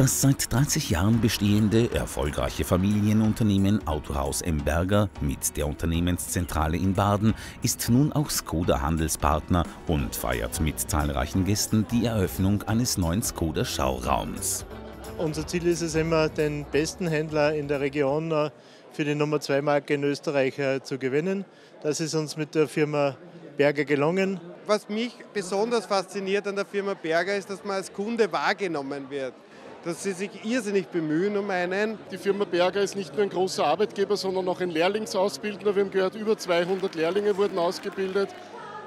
Das seit 30 Jahren bestehende, erfolgreiche Familienunternehmen Autohaus Emberger mit der Unternehmenszentrale in Baden ist nun auch Skoda Handelspartner und feiert mit zahlreichen Gästen die Eröffnung eines neuen Skoda Schauraums. Unser Ziel ist es immer, den besten Händler in der Region äh, für die Nummer 2 Marke in Österreich äh, zu gewinnen. Das ist uns mit der Firma Berger gelungen. Was mich besonders fasziniert an der Firma Berger ist, dass man als Kunde wahrgenommen wird dass sie sich irrsinnig bemühen um einen. Die Firma Berger ist nicht nur ein großer Arbeitgeber, sondern auch ein Lehrlingsausbildner. Wir haben gehört, über 200 Lehrlinge wurden ausgebildet.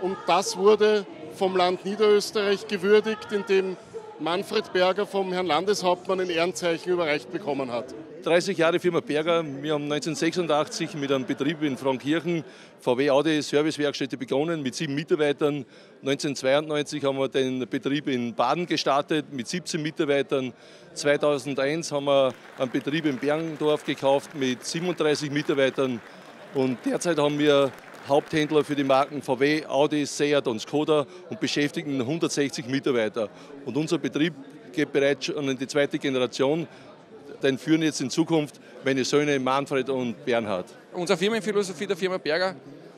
Und das wurde vom Land Niederösterreich gewürdigt, indem Manfred Berger vom Herrn Landeshauptmann ein Ehrenzeichen überreicht bekommen hat. 30 Jahre Firma Berger. Wir haben 1986 mit einem Betrieb in Frankirchen, VW Audi Servicewerkstätte begonnen mit sieben Mitarbeitern. 1992 haben wir den Betrieb in Baden gestartet mit 17 Mitarbeitern. 2001 haben wir einen Betrieb in Bergendorf gekauft mit 37 Mitarbeitern. Und derzeit haben wir Haupthändler für die Marken VW, Audi, Seat und Skoda und beschäftigen 160 Mitarbeiter. Und unser Betrieb geht bereits schon in die zweite Generation. Den führen jetzt in Zukunft meine Söhne Manfred und Bernhard. Unsere Firmenphilosophie der Firma Berger,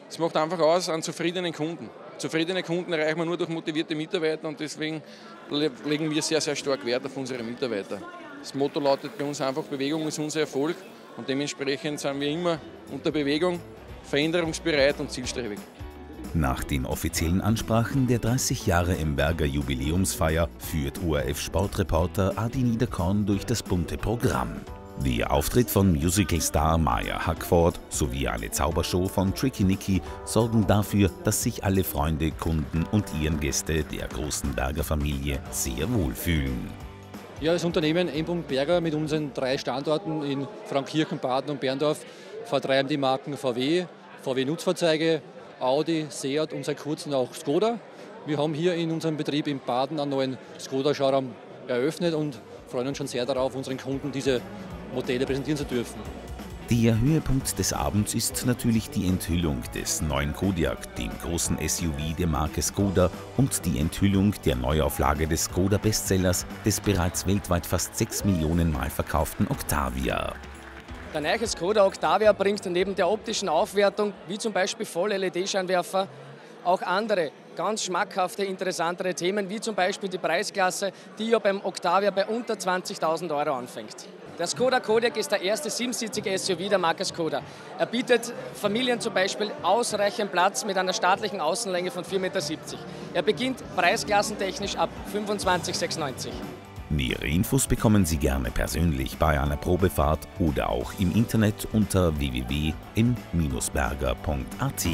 es macht einfach aus an zufriedenen Kunden. Zufriedene Kunden erreichen wir nur durch motivierte Mitarbeiter und deswegen legen wir sehr, sehr stark Wert auf unsere Mitarbeiter. Das Motto lautet bei uns einfach, Bewegung ist unser Erfolg und dementsprechend sind wir immer unter Bewegung veränderungsbereit und zielstrebig. Nach den offiziellen Ansprachen der 30 Jahre Emberger Jubiläumsfeier führt ORF-Sportreporter Adi Niederkorn durch das bunte Programm. Der Auftritt von Musicalstar Maya Hackford sowie eine Zaubershow von Tricky Nicky sorgen dafür, dass sich alle Freunde, Kunden und Ehrengäste der großen Berger Familie sehr wohlfühlen. Ja, das Unternehmen M. Berger mit unseren drei Standorten in Frankirchen, Baden und Berndorf vertreiben die Marken VW, VW Nutzfahrzeuge, Audi, Seat und seit kurzem auch Skoda. Wir haben hier in unserem Betrieb in Baden einen neuen Skoda-Schauraum eröffnet und freuen uns schon sehr darauf, unseren Kunden diese Modelle präsentieren zu dürfen. Der Höhepunkt des Abends ist natürlich die Enthüllung des neuen Kodiaq, dem großen SUV der Marke Skoda, und die Enthüllung der Neuauflage des Skoda Bestsellers des bereits weltweit fast 6 Millionen Mal verkauften Octavia. Der neue Skoda Octavia bringt neben der optischen Aufwertung, wie zum Beispiel Voll-LED-Scheinwerfer, auch andere ganz schmackhafte, interessantere Themen, wie zum Beispiel die Preisklasse, die ja beim Octavia bei unter 20.000 Euro anfängt. Der Skoda Kodiaq ist der erste siebensitzige SUV der Marke Skoda. Er bietet Familien zum Beispiel ausreichend Platz mit einer staatlichen Außenlänge von 4,70 Meter. Er beginnt preisklassentechnisch ab 25,96 Nähere Infos bekommen Sie gerne persönlich bei einer Probefahrt oder auch im Internet unter www.m-berger.at.